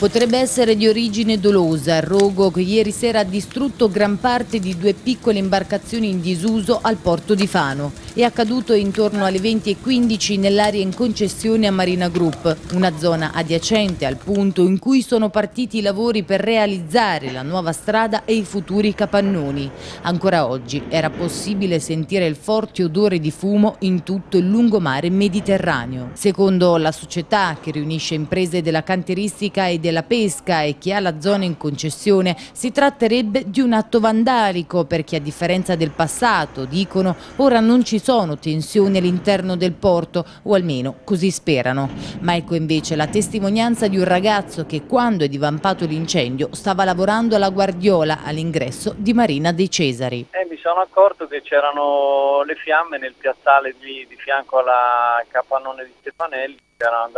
Potrebbe essere di origine dolosa rogo che ieri sera ha distrutto gran parte di due piccole imbarcazioni in disuso al porto di Fano. È accaduto intorno alle 20.15 nell'area in concessione a Marina Group, una zona adiacente al punto in cui sono partiti i lavori per realizzare la nuova strada e i futuri capannoni. Ancora oggi era possibile sentire il forte odore di fumo in tutto il lungomare mediterraneo. Secondo la società che riunisce imprese della cantieristica e del della pesca e chi ha la zona in concessione, si tratterebbe di un atto vandalico perché a differenza del passato, dicono, ora non ci sono tensioni all'interno del porto o almeno così sperano. Ma ecco invece la testimonianza di un ragazzo che quando è divampato l'incendio stava lavorando alla Guardiola all'ingresso di Marina dei Cesari. Eh, mi sono accorto che c'erano le fiamme nel piazzale di, di fianco alla capannone di Stefanelli, c'era un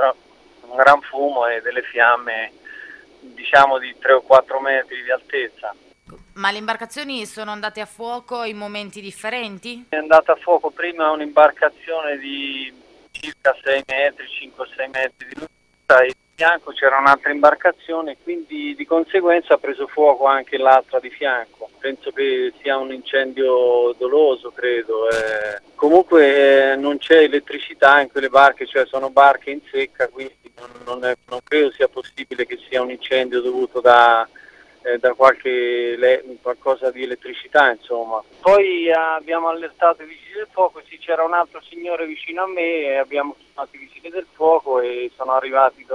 un gran fumo e delle fiamme diciamo di 3 o 4 metri di altezza. Ma le imbarcazioni sono andate a fuoco in momenti differenti? È andata a fuoco prima un'imbarcazione di circa 6 metri, 5-6 metri di lunghezza e fianco c'era un'altra imbarcazione, quindi di conseguenza ha preso fuoco anche l'altra di fianco. Penso che sia un incendio doloso, credo. Eh. Comunque eh, non c'è elettricità in quelle barche, cioè sono barche in secca, quindi non, è, non credo sia possibile che sia un incendio dovuto da, eh, da qualche le, qualcosa di elettricità insomma. Poi eh, abbiamo allertato i vigili del fuoco, sì, c'era un altro signore vicino a me e abbiamo chiamato i vigili del fuoco e sono arrivati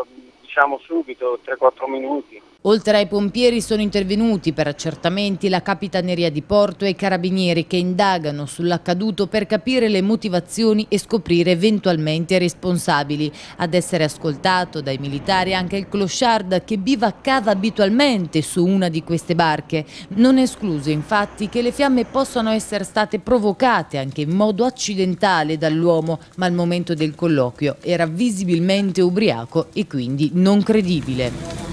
diciamo subito, 3-4 minuti. Oltre ai pompieri sono intervenuti per accertamenti la Capitaneria di Porto e i Carabinieri che indagano sull'accaduto per capire le motivazioni e scoprire eventualmente i responsabili. Ad essere ascoltato dai militari anche il clochard che bivaccava abitualmente su una di queste barche. Non è escluso infatti che le fiamme possano essere state provocate anche in modo accidentale dall'uomo, ma al momento del colloquio era visibilmente ubriaco e quindi non credibile.